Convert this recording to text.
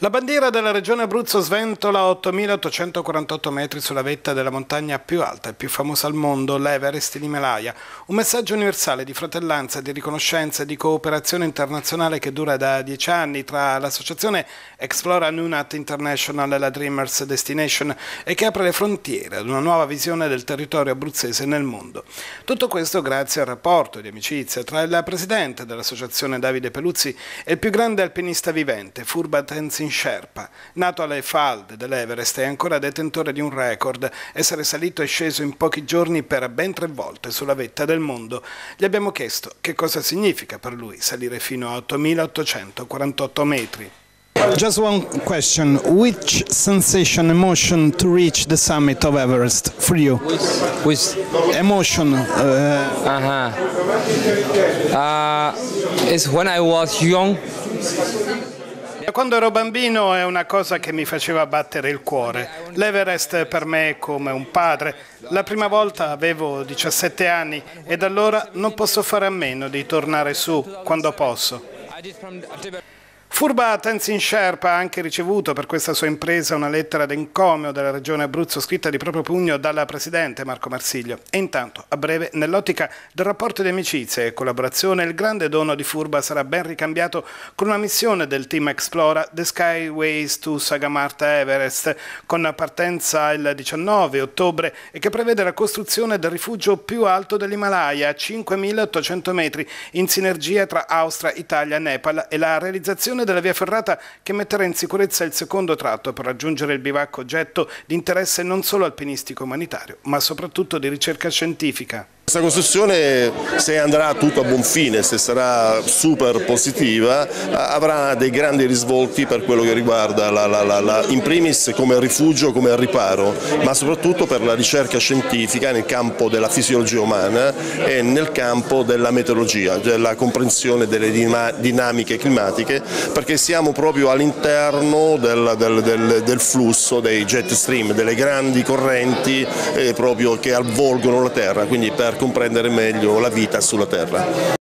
La bandiera della regione Abruzzo sventola 8.848 metri sulla vetta della montagna più alta e più famosa al mondo, l'Everest in Himalaya. Un messaggio universale di fratellanza, di riconoscenza e di cooperazione internazionale che dura da dieci anni tra l'associazione Explora Nunat International e la Dreamers Destination e che apre le frontiere ad una nuova visione del territorio abruzzese nel mondo. Tutto questo grazie al rapporto di amicizia tra il presidente dell'associazione Davide Peluzzi e il più grande alpinista vivente, Furba Tenzin Martin Sherpa, nato alle falde dell'Everest e ancora detentore di un record, essere salito e sceso in pochi giorni per ben tre volte sulla vetta del mondo. Gli abbiamo chiesto che cosa significa per lui salire fino a 8848 metri. Just one question. Which sensation, emotion to reach the summit of Everest for you? With, with emotion. Uh, uh -huh. uh, it's when I was young. Quando ero bambino è una cosa che mi faceva battere il cuore. L'Everest per me è come un padre. La prima volta avevo 17 anni e da allora non posso fare a meno di tornare su quando posso. Furba Tenzin Sherpa ha anche ricevuto per questa sua impresa una lettera d'encomio della regione Abruzzo scritta di proprio pugno dalla Presidente Marco Marsiglio. E intanto, a breve, nell'ottica del rapporto di amicizia e collaborazione, il grande dono di Furba sarà ben ricambiato con una missione del team Explora The Skyways to Sagamarta Everest, con partenza il 19 ottobre e che prevede la costruzione del rifugio più alto dell'Himalaya, a 5.800 metri, in sinergia tra Austria, Italia, Nepal e la realizzazione della via ferrata che metterà in sicurezza il secondo tratto per raggiungere il bivacco oggetto di interesse non solo alpinistico umanitario, ma soprattutto di ricerca scientifica. Questa costruzione se andrà tutto a buon fine, se sarà super positiva, avrà dei grandi risvolti per quello che riguarda la, la, la, in primis come rifugio, come riparo, ma soprattutto per la ricerca scientifica nel campo della fisiologia umana e nel campo della meteorologia, della comprensione delle dinamiche climatiche, perché siamo proprio all'interno del, del, del, del, flusso dei jet stream, delle grandi correnti eh, che avvolgono la Terra, quindi per comprendere meglio la vita sulla Terra.